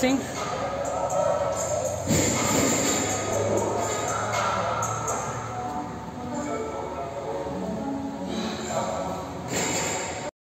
assim.